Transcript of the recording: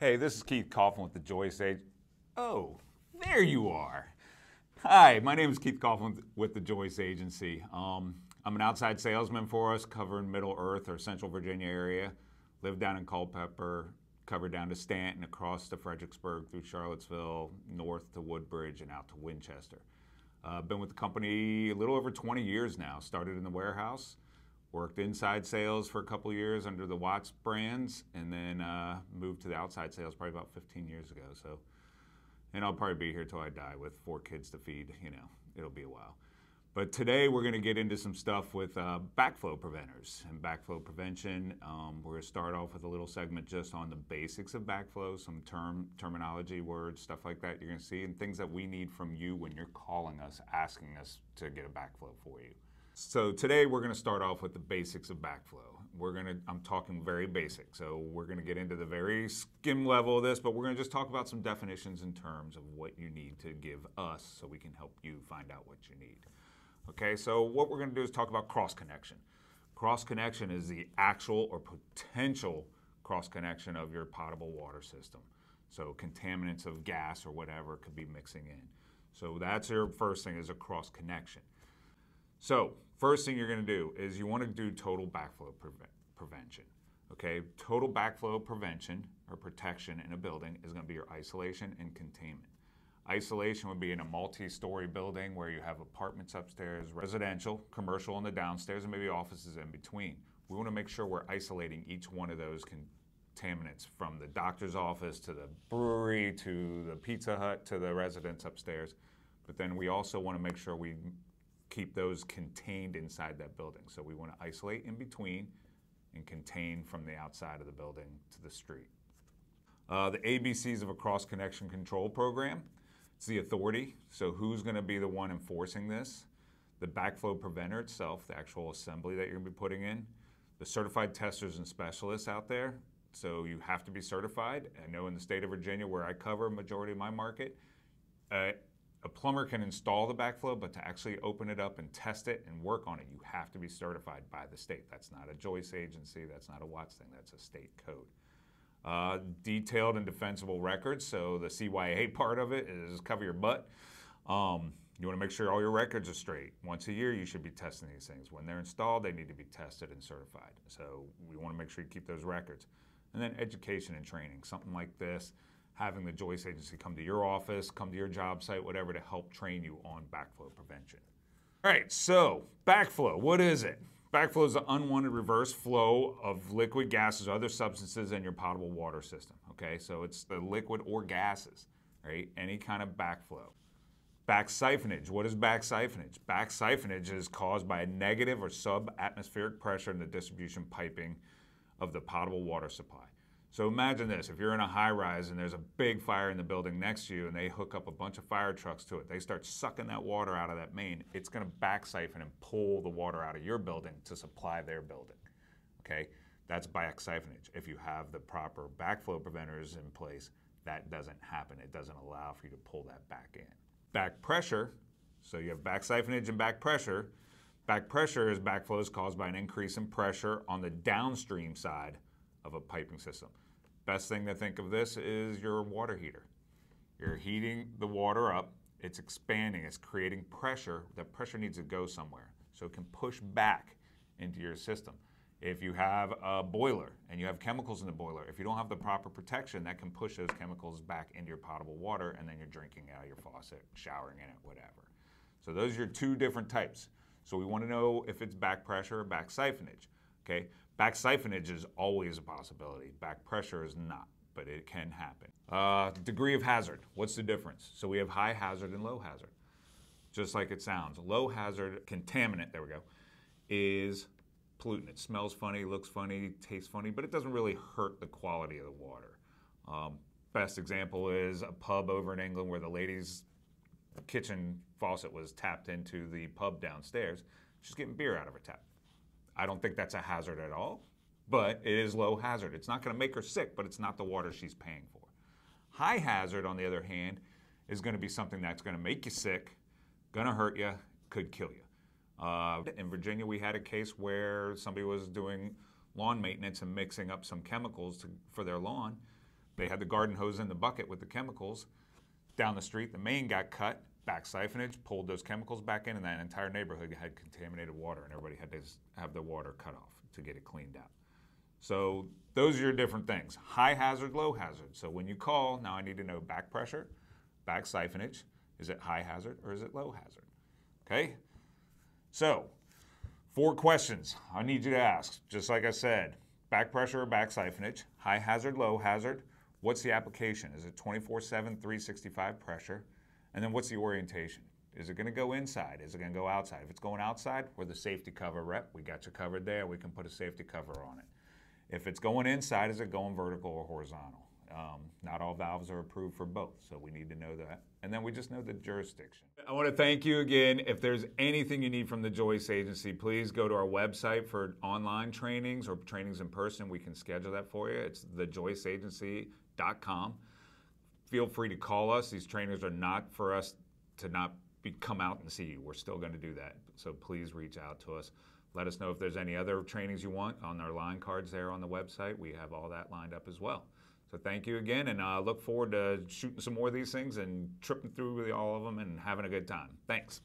Hey, this is Keith Coughlin with the Joyce Age. Oh, there you are. Hi, my name is Keith Coughlin with the Joyce Agency. Um, I'm an outside salesman for us, covering Middle Earth or Central Virginia area. Live down in Culpeper, cover down to Staunton, across to Fredericksburg, through Charlottesville, north to Woodbridge, and out to Winchester. Uh, been with the company a little over 20 years now. Started in the warehouse, worked inside sales for a couple years under the Watts brands, and then uh, moved to the outside sales probably about 15 years ago. So, and I'll probably be here till I die with four kids to feed. You know, it'll be a while. But today we're going to get into some stuff with uh, backflow preventers and backflow prevention. Um, we're going to start off with a little segment just on the basics of backflow, some term terminology, words, stuff like that you're going to see, and things that we need from you when you're calling us, asking us to get a backflow for you. So today we're going to start off with the basics of backflow. We're going to, I'm talking very basic, so we're going to get into the very skim level of this, but we're going to just talk about some definitions and terms of what you need to give us so we can help you find out what you need. Okay, so what we're going to do is talk about cross connection. Cross connection is the actual or potential cross connection of your potable water system. So contaminants of gas or whatever could be mixing in. So that's your first thing is a cross connection. So first thing you're going to do is you want to do total backflow pre prevention. Okay, total backflow prevention or protection in a building is going to be your isolation and containment. Isolation would be in a multi-story building where you have apartments upstairs, residential, commercial on the downstairs, and maybe offices in between. We want to make sure we're isolating each one of those contaminants from the doctor's office to the brewery to the Pizza Hut to the residents upstairs. But then we also want to make sure we keep those contained inside that building. So we want to isolate in between and contain from the outside of the building to the street. Uh, the ABCs of a cross connection control program. It's the authority. So who's going to be the one enforcing this? The backflow preventer itself, the actual assembly that you're going to be putting in. The certified testers and specialists out there. So you have to be certified. I know in the state of Virginia, where I cover a majority of my market, uh, a plumber can install the backflow, but to actually open it up and test it and work on it, you have to be certified by the state. That's not a Joyce agency, that's not a Watts thing, that's a state code. Uh, detailed and defensible records, so the CYA part of it is cover your butt. Um, you want to make sure all your records are straight. Once a year, you should be testing these things. When they're installed, they need to be tested and certified. So we want to make sure you keep those records. And then education and training, something like this having the Joyce Agency come to your office, come to your job site, whatever, to help train you on backflow prevention. All right, so backflow, what is it? Backflow is the unwanted reverse flow of liquid gases or other substances in your potable water system. Okay, so it's the liquid or gases, right? Any kind of backflow. Back siphonage. What is back siphonage? Back siphonage is caused by a negative or sub-atmospheric pressure in the distribution piping of the potable water supply. So imagine this, if you're in a high rise and there's a big fire in the building next to you and they hook up a bunch of fire trucks to it, they start sucking that water out of that main, it's gonna back siphon and pull the water out of your building to supply their building, okay? That's back siphonage. If you have the proper backflow preventers in place, that doesn't happen. It doesn't allow for you to pull that back in. Back pressure, so you have back siphonage and back pressure. Back pressure is backflows caused by an increase in pressure on the downstream side of a piping system. Best thing to think of this is your water heater. You're heating the water up, it's expanding, it's creating pressure. That pressure needs to go somewhere. So it can push back into your system. If you have a boiler and you have chemicals in the boiler, if you don't have the proper protection, that can push those chemicals back into your potable water and then you're drinking out of your faucet, showering in it, whatever. So those are your two different types. So we want to know if it's back pressure or back siphonage. Okay, back siphonage is always a possibility. Back pressure is not, but it can happen. Uh, degree of hazard. What's the difference? So we have high hazard and low hazard. Just like it sounds. Low hazard contaminant, there we go, is pollutant. It smells funny, looks funny, tastes funny, but it doesn't really hurt the quality of the water. Um, best example is a pub over in England where the lady's kitchen faucet was tapped into the pub downstairs. She's getting beer out of her tap. I don't think that's a hazard at all, but it is low hazard. It's not going to make her sick, but it's not the water she's paying for. High hazard, on the other hand, is going to be something that's going to make you sick, going to hurt you, could kill you. Uh, in Virginia, we had a case where somebody was doing lawn maintenance and mixing up some chemicals to, for their lawn. they had the garden hose in the bucket with the chemicals. Down the street, the main got cut, back siphonage, pulled those chemicals back in, and that entire neighborhood had contaminated water, and everybody had to have their water cut off to get it cleaned out. So those are your different things. High hazard, low hazard. So when you call, now I need to know back pressure, back siphonage. Is it high hazard or is it low hazard? Okay? So, four questions I need you to ask. Just like I said, back pressure or back siphonage, high hazard, low hazard. What's the application? Is it 24 7, 365 pressure? And then what's the orientation? Is it going to go inside? Is it going to go outside? If it's going outside, we're the safety cover rep. We got you covered there. We can put a safety cover on it. If it's going inside, is it going vertical or horizontal? Um, not all valves are approved for both, so we need to know that. And then we just know the jurisdiction. I want to thank you again. If there's anything you need from the Joyce Agency, please go to our website for online trainings or trainings in person. We can schedule that for you. It's thejoyceagency.com. Feel free to call us. These trainers are not for us to not be, come out and see you. We're still going to do that. So please reach out to us. Let us know if there's any other trainings you want on our line cards there on the website. We have all that lined up as well. So thank you again, and I uh, look forward to shooting some more of these things and tripping through all of them and having a good time. Thanks.